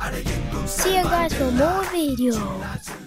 I didn't get See you guys for more videos.